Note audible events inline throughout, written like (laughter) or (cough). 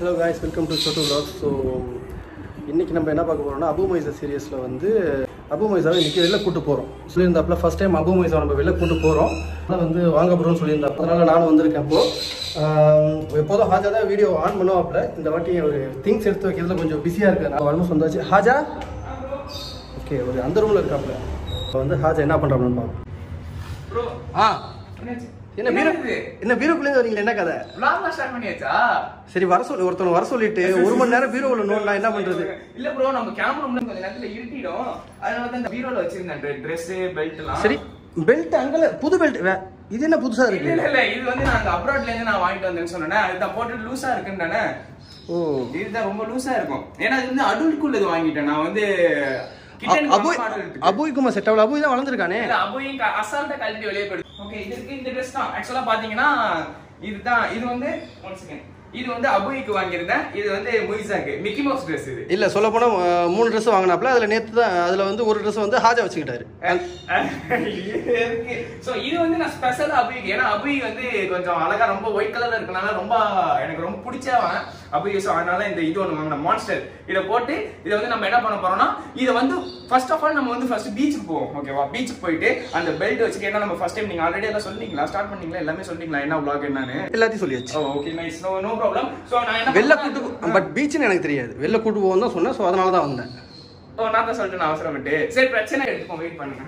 Hello guys welcome to Chotu vlog so இன்றைக்கி நம்ம என்ன பார்க்க போகிறோம்னா அபு மைசா சீரியஸில் வந்து அபு மைசாவை இன்றைக்கி வெளில கூட்டு போகிறோம் சொல்லியிருந்தாப்புல ஃபஸ்ட் டைம் அபு மைசா நம்ம வெளில கூட்டு போகிறோம் அதனால் வந்து வாங்க போகிறோம்னு சொல்லியிருந்தாப்ப அதனால் நானும் வந்திருக்கேன் இப்போது எப்போதும் ஹாஜா தான் வீடியோ ஆன் பண்ணுவாப்புல. இந்த வாட்டி ஒரு திங்ஸ் எடுத்து வைக்கிறதுல கொஞ்சம் பிஸியாக இருக்குது நான் ஆல்மோஸ்ட் வந்தாச்சு. ஹாஜா? ஓகே ஒரு அந்த ரூமில் இருக்காப்புல. இப்போ வந்து ஹாஜா என்ன பண்ணுறாங்கன்னு பார்ப்போம். ப்ரோ ஆ. என்னாச்சு? என்ன இது என்ன பீரோக்குள்ளே வரீங்களா என்ன கதை? vlog ஸ்டார்ட் பண்ணியாச்சா சரி வர சொல்லி ஒருத்தவங்க வர சொல்லிட்டு ஒரு மணி நேரம் பீரோவில் நோண்டா என்ன பண்றது? இல்ல ப்ரோ நம்ம கேமரா ரூம்ல கொஞ்ச நேரத்துல இருட்டிடும். அதனால தான் இந்த பீரோல வச்சிருந்தேன் Dress பெல்ட் எல்லாம். சரி பெல்ட் அங்கல புது பெல்ட் இது என்ன புதுசா இருக்கு? இல்ல இல்ல இது வந்து நான் அந்த அப்ராட்ல இருந்து நான் வாங்கிட்டு வந்தேன்னு சொன்னேன். அதுதான் போட்டு லூசா இருக்குன்னு ஓ. இதுதான் ரொம்ப லூசா இருக்கும். ஏன்னா இது வந்து அடல்ட் குள்ள இது வாங்கிட்டேன். நான் வந்து கிட்டன் அபு மாடல் இருக்கு அபுய்க்குமா செட் ஆகல அபுய் தான் வளர்ந்துருக்கானே. அபோயும் அசால்ட்டா கழட்டி வெளியே போயிடு ஓகே இதுக்கு இந்த ட்ரெஸ் தான். ஆக்சுவலா பாத்தீங்கன்னா இதுதான். இது வந்து ஒன் செகண்ட் இது வந்து அபோய்க்கு வாங்கியிருந்தேன். இது வந்து முயிசாக்கு. மிக்கி மவுஸ் ட்ரெஸ் இது. இல்ல சொல்ல போனா மூணு ட்ரெஸ் வாங்கினாப்ல அதுல நேத்து தான் அதுல வந்து ஒரு ட்ரெஸ் வந்து ஹாஜா வச்சுக்கிட்டாரு. சோ இது வந்து நான் ஸ்பெஷல் அபுய்க்கு ஏன்னா அபுய் வந்து கொஞ்சம் அழகா ரொம்ப ஒயிட் கலர்ல இருக்கனால ரொம்ப எனக்கு ரொம்ப பிடிச்சவன் அபுய் ஸோ அதனால இந்த இது ஒன்று வாங்கின மான்ஸ்டர் இதை போட்டு இதை வந்து நம்ம என்ன பண்ண போறோம்னா இதை வந்து ஃபர்ஸ்ட் ஆஃப் ஆல் நம்ம வந்து ஃபர்ஸ்ட் பீச்சுக்கு போவோம் ஓகேவா பீச்சுக்கு போயிட்டு அந்த பெல்ட் வச்சுட்டு ஏன்னா நம்ம ஃபர்ஸ்ட் டைம் நீங்க ஆல்ரெடி எல்லாம் சொன்னீங்களா? ஸ்டார்ட் பண்ணீங்களா? எல்லாமே சொன்னீங்களா என்ன vlog என்னன்னு? எல்லாத்தையும் சொல்லியாச்சு. Okay nice no no problem so நான் என்ன வெளில கூட்டு பட் பீச்னு எனக்கு தெரியாது. வெளில கூட்டு போவோம் தான் சொன்னேன் ஸோ அதனால தான் வந்தேன். ஓ நான் தான் சொல்லிட்டு நான் அவசரப்பட்டு. சரி பிரச்சனை எடுத்துப்போம் வெயிட் பண்ணுங்க.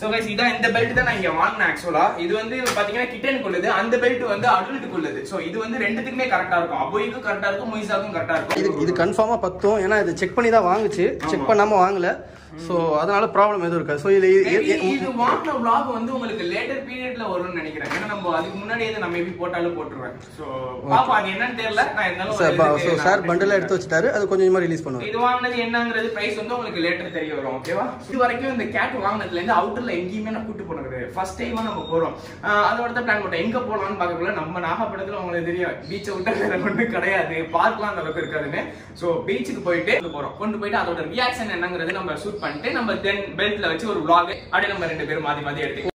சோ கைஸ் இதான் இந்த பெல்ட் தான் நான் இங்க வாங்கினேன் ஆக்சுவலா இது வந்து பாத்தீங்கன்னா கிட்டனுக்கு உள்ளது அந்த பெல்ட் வந்து அடல்ட்டுக்கு உள்ளது சோ இது வந்து ரெண்டுத்துக்குமே கரெக்டா இருக்கும். அபோய்க்கும் கரெக்டா இருக்கும் முயிசாக்கும் கரெக்டா இது இருக்கும். இது கன்ஃபார்மாக பத்தும். ஏன்னா இது செக் பண்ணி தான் வாங்குச்சு. செக் பண்ணாமல் வாங்கல. ஸோ அதனால ப்ராப்ளம் எதுவும் இருக்காது. ஸோ இது இது வாங்கின vlog வந்து உங்களுக்கு லேட்டர் பீரியட்ல வரும்னு நினைக்கிறேன். ஏன்னா நம்ம அதுக்கு முன்னாடியே இதை நான் மேபி போட்டாலும் போட்டுருவேன். சோ பாப்பா அது என்னன்னு தெரியல. நான் இருந்தாலும் சார் ஸோ பண்டலாக எடுத்து வச்சுட்டாரு. அது கொஞ்சம் கொஞ்சமாக ரிலீஸ் பண்ணுவார். இது வாங்கினது என்னங்கிறது பிரைஸ் வந்து உங்களுக்கு லேட்டர் தெரிய வரும் ஓகேவா இது வரைக்கும் இந்த கேட் வாங்கினதுல இருந்து அவுட்டர்ல எங்கேயுமே நான் கூட்டு போனது ஃபர்ஸ்ட் டைமா நம்ம போறோம். அதோட தான் பிளான் போட்டோம். எங்க போலாம்னு பார்க்கக்குள்ள நம்ம நாகப்பட்டினத்துல உங்களுக்கு தெரியும். பீச்சை விட்டு வேற ஒன்றும் கிடையாது. பார்க்லாம் அந்த அளவுக்கு இருக்காதுன்னு. ஸோ பீச்சுக்கு போயிட்டு போறோம். கொண்டு போயிட்டு அதோட ரியாக்ஷன் என்னங்கிறது நம்ம ஷூட் பண்ணிட்டு நம்ம தென் பெல்ட்ல வச்சு ஒரு vlog அப்படியே நம்ம ரெண்டு பேரும் மாத்தி மாத்தி எடுத்து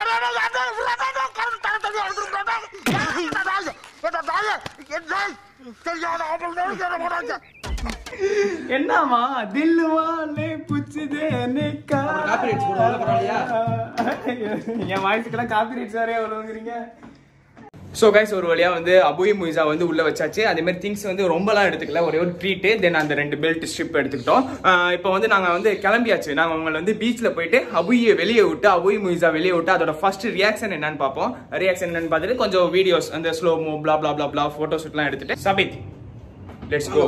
என்னமா தில்லுவா லே புச்சுதே? என் வாய்ஸ்க்கெல்லாம் காப்பிரைட்ஸ் வேற எவ்வளவுங்கிறீங்க ஸோ கைஸ் ஒரு வழியாக வந்து அபுய் முயிசா வந்து உள்ள வச்சாச்சு. அதே மாதிரி திங்ஸ் வந்து ரொம்பலாம் எடுத்துக்கல. ஒரே ஒரு ட்ரீட்டு தென் அந்த ரெண்டு பெல்ட் ஸ்ட்ரிப் எடுத்துக்கிட்டோம். இப்போ வந்து நாங்கள் வந்து கிளம்பியாச்சு. நாங்கள் உங்களை வந்து பீச்சில் போயிட்டு அபுயை வெளியே விட்டு அபுய் முயிசா வெளியே விட்டு அதோட ஃபர்ஸ்ட் ரியாக்ஷன் என்னன்னு பார்ப்போம். ரியாக்ஷன் என்னன்னு பார்த்துட்டு கொஞ்சம் வீடியோஸ் அந்த ஸ்லோ மூ பிளா பிளா பிளா பிளா ஃபோட்டோ ஷூட்லாம் எடுத்துட்டு. சபித் லெட்ஸ் கோ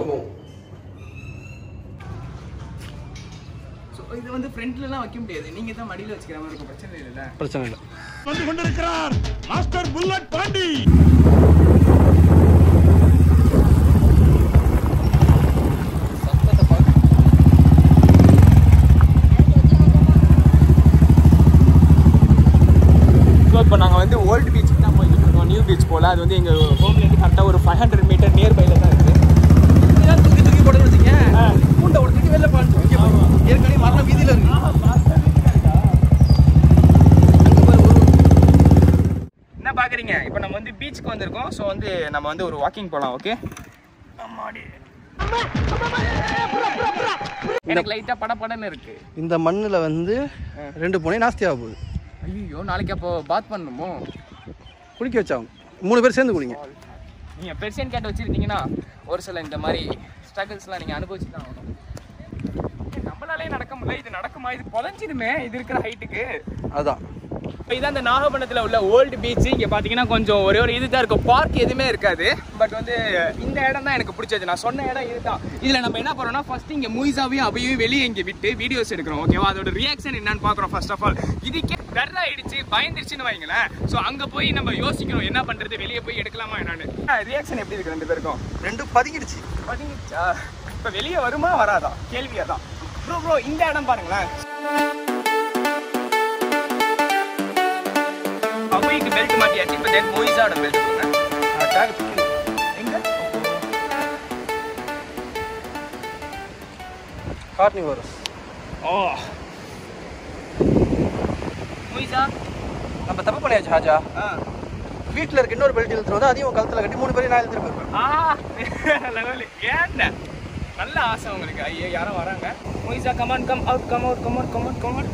இது வந்து ஃப்ரண்ட்லலாம் வைக்க முடியாது. நீங்கள் தான் மடியில் வச்சுக்கிற மாதிரி இருக்கும். பிரச்சனை இல்லைல்ல. பிரச்சனை இல்லை. வந்து கொண்டிருக்கிறார் மாஸ்டர் புல்லட் பாண்டி. இப்போ நாங்கள் வந்து ஓல்டு பீச்சுக்கு தான் போய்கிட்டு இருக்கோம். நியூ பீச் போல். அது வந்து எங்கள் ஹோம்லேருந்து கரெக்டாக ஒரு ஃபைவ் ஹண்ட்ரட் மீட்டர் நியர் பையில் தான் இருக்குது தூக்கி தூக்கி போட்டு வச்சுங்க பூண்டை ஒரு தூக்கி வெளில பாஞ்சு ஏற்கனவே மரண வீதியில் இருக்கு. என்ன பார்க்குறீங்க இப்போ நம்ம வந்து பீச்சுக்கு வந்திருக்கோம். ஸோ வந்து நம்ம வந்து ஒரு வாக்கிங் போகலாம் ஓகே எனக்கு லைட்டாக படப்படன்னு இருக்கு. இந்த மண்ணில் வந்து ரெண்டு பூனை நாஸ்தியாக போகுது. ஐயோ நாளைக்கு அப்போ பாத் பண்ணணுமோ? குளிக்க வச்சாங்க. மூணு பேர் சேர்ந்து குளிங்க நீங்கள் பெர்சியன் கேட் வச்சுருந்தீங்கன்னா ஒரு சில இந்த மாதிரி ஸ்ட்ரகிள்ஸ்லாம் நீங்கள் அனுபவிச்சு தான் ஆகணும். நம்மளாலே நடக்க முடியல. இது நடக்குமா? இது புதஞ்சிடுமே இது இருக்கிற ஹைட்டுக்கு அதான். இப்போ இதான் இந்த நாகப்பட்டினத்தில் உள்ள ஓல்டு பீச் இங்கே பார்த்தீங்கன்னா கொஞ்சம் ஒரே ஒரு இது தான் இருக்கும். பார்க் எதுவுமே இருக்காது. பட் வந்து இந்த இடம் தான் எனக்கு பிடிச்சது. நான் சொன்ன இடம் இதுதான். இதில் நம்ம என்ன பண்ணுறோம்னா ஃபர்ஸ்ட் இங்கே மூய்ஸாவையும் அவையும் வெளியே இங்கே விட்டு வீடியோஸ் எடுக்கிறோம் ஓகேவா அதோட ரியாக்ஷன் என்னன்னு பார்க்குறோம் ஃபர்ஸ்ட் ஆஃப் ஆல் இதுக்கே டர் ஆயிடுச்சு பயந்துருச்சுன்னு வைங்களேன். ஸோ அங்கே போய் நம்ம யோசிக்கணும் என்ன பண்ணுறது வெளியே போய் எடுக்கலாமா என்னன்னு. ரியாக்ஷன் எப்படி இருக்கு ரெண்டு பேருக்கும்? ரெண்டும் பதுங்கிடுச்சு. பதினஞ்சா இப்போ வெளியே வருமா வராதா? கேள்வியா தான் ப்ரோ ப்ரோ இந்த இடம் பாருங்களேன். அவைக்கு பெல்ட் மாட்டியாச்சு இப்போ தென் மோயிஸாவோட பெல்ட் எங்க? கார்னிவரஸ் ஓ. மோயிஸா நம்ம தப்பு பண்ணியாச்சு ஹாஜா வீட்டில் இருக்க இன்னொரு பெல்ட் இழுத்துட்டு வந்து அதையும் கழுத்தில் கட்டி மூணு பேரையும் நான் லெவல் (laughs) ஏன்டா நல்ல ஆசை உங்களுக்கு. ஐயோ யாரும் வராங்க. மொய்சா come on come out come out come out come out come out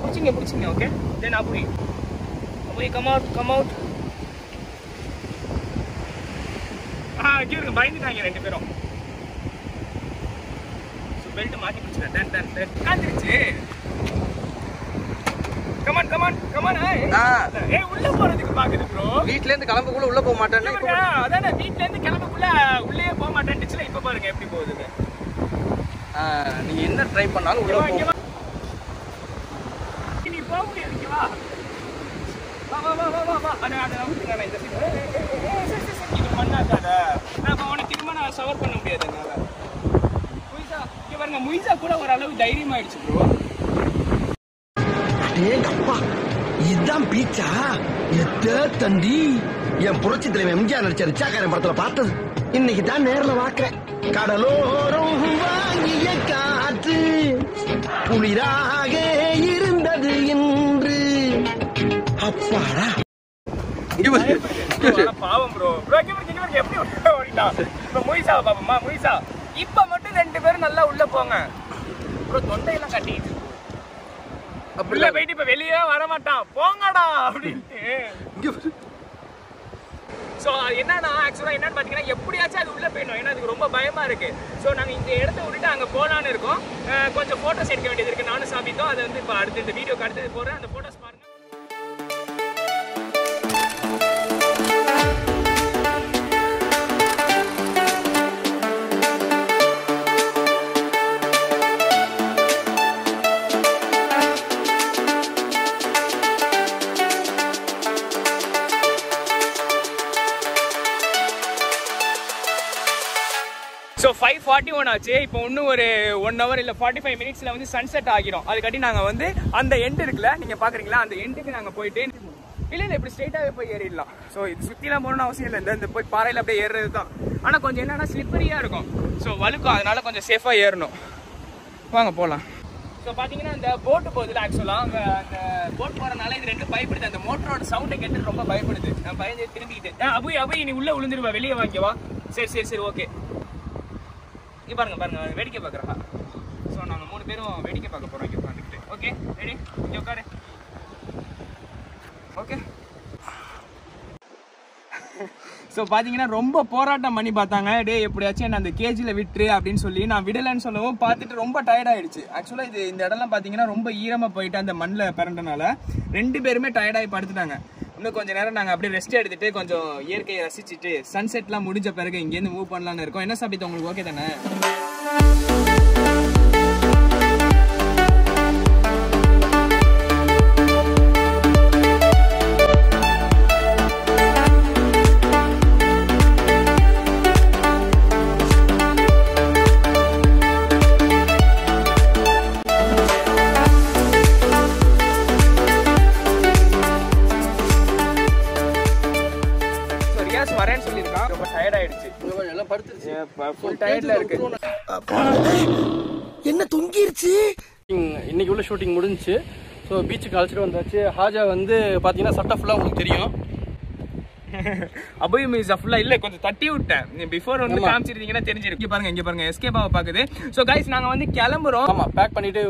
பிடிச்சிங்க பிடிச்சிங்க ஓகே தென் அபுரி. அபுரி கம் அவுட் கம் அவுட் ஆ கேளுங்க பயந்துட்டாங்க ரெண்டு பேரும். பெல்ட் மாட்டி பிடிச்சிட்டேன். Done done done காத்திருச்சு come on come on come on ஆ. ஏய் உள்ள போறதுக்கு பாக்குது ப்ரோ வீட்டிலேருந்து கிளம்பக்குள்ள உள்ளே போக மாட்டேன்னு அதானே வீட்ல இருந்து கிளம்பக்குள்ள உள்ளே போக மாட்டேன்னுச்சுல இப்ப பாருங்க எப்படி போகுதுங்க நீங்கள் என்ன ட்ரை பண்ணாலும் உள்ளே வா. நீ போக முடியாது இங்க வா. வா வா வா வா வா வா. அட அட நான் இந்த சைடு. இது பண்ணாதாத நான் உனக்கு திரும்ப நான் சவர் பண்ண முடியாது என்னால. முயிசா இங்க பாருங்க முயிசா கூட ஓரளவு தைரியம் ஆயிடுச்சு ப்ரோ அப்பா இதுதான் பீச்சா? எத்த தண்டி. என் புரட்சி தலைவன் எம்ஜிஆர் நடிச்ச ரிச்சாக்காரன் படத்துல பார்த்தது. இன்னைக்கு தான் நேர்ல பாக்குறேன் கடலோரம் வாங்கிய காற்று குளிராக இருந்தது என்று அப்பாடா. பாவம் ப்ரோ ப்ரோ எப்படி ஓடிட்டான் இப்போ முயிசா பாப்போமா முயிசா. இப்ப மட்டும் ரெண்டு பேரும் நல்லா உள்ள போங்க. ப்ரோ தொண்டையெல்லாம் கட்டிட்டு உள்ள போயிட்டு இப்ப வெளியே வர மாட்டான். போங்கடா அப்படின்ட்டு. ஸோ என்னன்னா ஆக்சுவலாக என்னன்னு பார்த்தீங்கன்னா எப்படியாச்சும் அது உள்ளே போயிடும் ஏன்னா அதுக்கு ரொம்ப பயமாக இருக்கு. ஸோ நாங்கள் இந்த இடத்த விட்டுட்டு அங்கே போகலான்னு இருக்கோம். கொஞ்சம் ஃபோட்டோஸ் எடுக்க வேண்டியது இருக்குது நானும் சாப்பிட்டோம் அதை வந்து இப்போ அடுத்து இந்த வீடியோக்கு அடுத்தது போகிறேன் அந்த ஃபோட்டோஸ் ஃபைவ் ஃபார்ட்டி ஒன் ஆச்சு. இப்போ இன்னும் ஒரு ஒன் ஹவர் இல்லை ஃபார்ட்டி ஃபைவ் மினிட்ஸில் வந்து சன்செட் ஆகிரும் அதுக்காட்டி நாங்கள் வந்து அந்த எண்ட் இருக்குல்ல நீங்கள் பார்க்குறீங்களா அந்த எண்டுக்கு நாங்கள் போயிட்டு இல்லை இல்லை இப்படி ஸ்ட்ரெயிட்டாகவே போய் ஏறிடலாம். ஸோ இது சுற்றிலாம் போகணும்னு அவசியம் இல்லை. இந்த இந்த போய் பாறையில் அப்படியே ஏறுறது தான் ஆனால் கொஞ்சம் என்னென்னா ஸ்லிப்பரியாக இருக்கும். ஸோ வலுக்கும் அதனால கொஞ்சம் சேஃபாக ஏறணும். வாங்க போகலாம் ஸோ பார்த்தீங்கன்னா இந்த போட்டு போகுதுல ஆக்சுவலாக அங்கே அந்த போட் போகிறனால இது ரெண்டு பயப்படுது. அந்த மோட்டரோட சவுண்டை கேட்டு ரொம்ப பயப்படுது. நான் பயந்து திரும்பிக்கிட்டு ஆ, அபுய் அபுய் நீ உள்ளே விழுந்துருவா வெளியே வாங்கிவா சரி சரி சரி ஓகே இங்கே பாருங்க பாருங்கள் வேடிக்கை பார்க்குறா ஸோ நாங்கள் மூணு பேரும் வேடிக்கை பார்க்க போகிறோம் இங்கே உட்காந்துக்கிட்டு ஓகே ரெடி இங்கே உட்காரு. ஓகே ஸோ பார்த்தீங்கன்னா ரொம்ப போராட்டம் பண்ணி பார்த்தாங்க. டே எப்படியாச்சும் என்ன அந்த கேஜியில் விட்டுரு அப்படின்னு சொல்லி நான் விடலைன்னு சொல்லவும் பார்த்துட்டு ரொம்ப டயர்ட் ஆயிடுச்சு. ஆக்சுவலாக இது இந்த இடம்லாம் பார்த்தீங்கன்னா ரொம்ப ஈரமாக போயிட்டு அந்த மண்ணில் பிறண்டனால ரெண்டு பேருமே டயர்டாகி படுத்துட்டாங்க. இன்னும் கொஞ்ச நேரம் நாங்கள் அப்படியே ரெஸ்ட் எடுத்துட்டு கொஞ்சம் இயற்கையை ரசிச்சுட்டு சன்செட்லாம் முடிஞ்ச பிறகு இங்கேருந்து மூவ் பண்ணலாம்னு இருக்கோம். என்ன சாப்பிட்டு உங்களுக்கு ஓகே தானே? டயர்ட்ல இருக்கு. என்ன தொங்கிருச்சு? இன்னைக்கு உள்ள ஷூட்டிங் முடிஞ்சுச்சு. ஸோ பீச்சுக்கு அழைச்சிட்டு வந்தாச்சு. ஹாஜா வந்து பார்த்தீங்கன்னா சட்டை ஃபுல்லாக உங்களுக்கு தெரியும். அபய் மிஸ் ஃபுல்லா இல்ல கொஞ்சம் தட்டி விட்டேன். பிஃபோர் வந்து காமிச்சிருந்தீங்கன்னா தெரிஞ்சிருக்கு இங்க பாருங்க இங்க பாருங்க எஸ்கே பாவை பாக்குது. சோ கைஸ் நாங்க வந்து கிளம்புறோம். ஆமாம் பேக் பண்ணிவிட்டு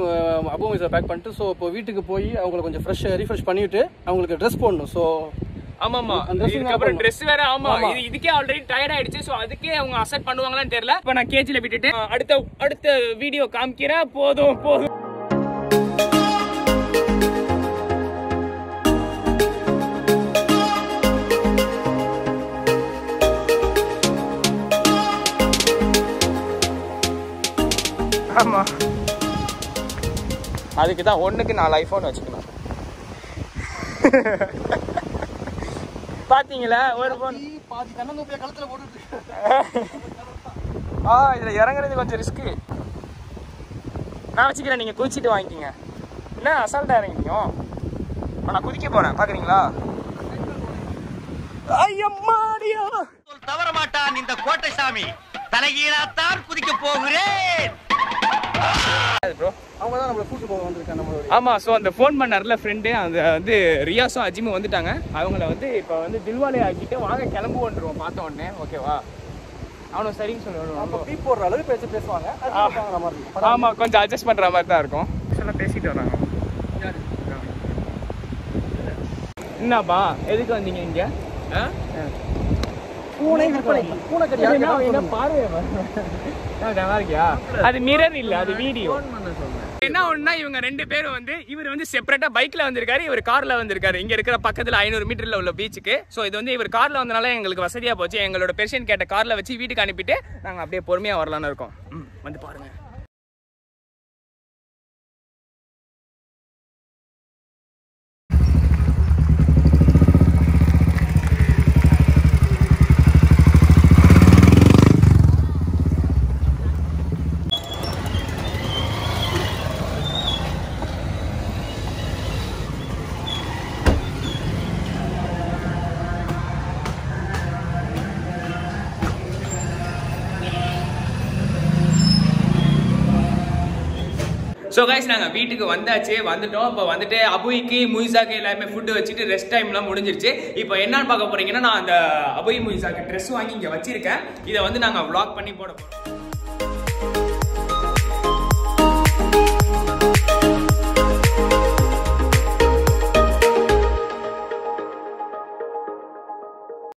அபு மிஸை பேக் பண்ணிட்டு ஸோ இப்போ வீட்டுக்கு போய் அவங்களை கொஞ்சம் ஃப்ரெஷ் ரீஃப்ரெஷ் பண்ணிவிட்டு அவங்களுக்கு ட்ரெஸ் போடணும். ஸோ ஆமா ஆமா அந்த dress இதுக்கப்புறம். ட்ரெஸ் வேற ஆமா. இது இதுக்கே ஆல்ரெடி டயர்ட் ஆயிடுச்சு. சோ அதுக்கே அவங்க அசெப்ட் பண்ணுவாங்களான்னு தெரியல. இப்போ நான் கேஜில விட்டுட்டு அடுத்த அடுத்த வீடியோ காமிக்கிறேன். போதும் போதும். ஆமா. அதுக்கு தான் ஒண்ணுக்கு நாலு ஐபோன் வச்சுக்கணும். (laughs) பாத்தீங்களா? ஒரு போன் பாதி தென்னந்தோப்பிய கழுத்தில் போட்டுட்டு. ஆ இதுல இறங்குறது கொஞ்சம் ரிஸ்க் நான் வச்சுக்கிறேன் நீங்க குதிச்சிட்டு வாங்கிக்கிங்க. என்ன அசால்ட்டா இறங்கிங்க நான் குதிக்க போறேன். பாக்குறீங்களா? ஐயம்மாடியா! தவற மாட்டான் இந்த கோட்டை சாமி தலைகீழாத்தான் குதிக்க போகிறேன். ப்ரோ அவங்க தான் நம்மளை கூட்டு போக வந்திருக்காங்க நம்மளுடைய ஆமா ஸோ அந்த ஃபோன் பண்ணார்ல ஃப்ரெண்டு அந்த வந்து ரியாஸும் அஜிமும் வந்துட்டாங்க. அவங்கள வந்து இப்போ வந்து தில்வாலே ஆக்கிட்டு வாங்க கிளம்புவோன்றுவோம் பார்த்த உடனே. ஓகேவா அவனும் சரின்னு அப்போ சொல்லுவான் பீப் போடுற அளவு பேச்சு பேசுவாங்க. ஆமா கொஞ்சம் அட்ஜஸ்ட் பண்ற மாதிரி தான் இருக்கும். எல்லாம் பேசிட்டு வராங்க. என்னப்பா எதுக்கு வந்தீங்க இங்க? ஆ? பூனை விற்பனை. பூனை கட்டி என்ன யாருக்கு என்ன வேணாலும் பார்வை நல்லா இருக்கியா? அது மிரர் இல்ல அது வீடியோ என்ன ஒண்ணுனா இவங்க ரெண்டு பேரும் வந்து இவர் வந்து செப்பரேட்டா பைக்ல வந்திருக்காரு இவர் கார்ல வந்திருக்காரு. இங்க இருக்கிற பக்கத்துல ஐநூறு மீட்டர்ல உள்ள பீச்சுக்கு சோ இது வந்து இவர் கார்ல வந்தனால எங்களுக்கு வசதியா போச்சு. எங்களோட பெர்ஷன் கேட்ட கார்ல வச்சு வீட்டுக்கு அனுப்பிட்டு நாங்க அப்படியே பொறுமையா வரலாம்னு இருக்கோம். ம், வந்து பாருங்க. ஸோ கைஸ் நாங்கள் வீட்டுக்கு வந்தாச்சு வந்துட்டோம். இப்போ வந்துட்டு அபுய்க்கு முயிசாக்கு எல்லாமே ஃபுட்டு வச்சுட்டு ரெஸ்ட் டைம்லாம் முடிஞ்சிருச்சு. இப்போ என்னன்னு பார்க்க போறீங்கன்னா நான் அந்த அபுய் முயிசாக்கு ட்ரெஸ் வாங்கி இங்கே வச்சிருக்கேன். இதை வந்து நாங்கள் வ்ளாக் பண்ணி போட போகிறோம்